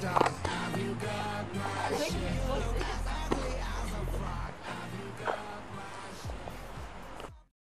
job.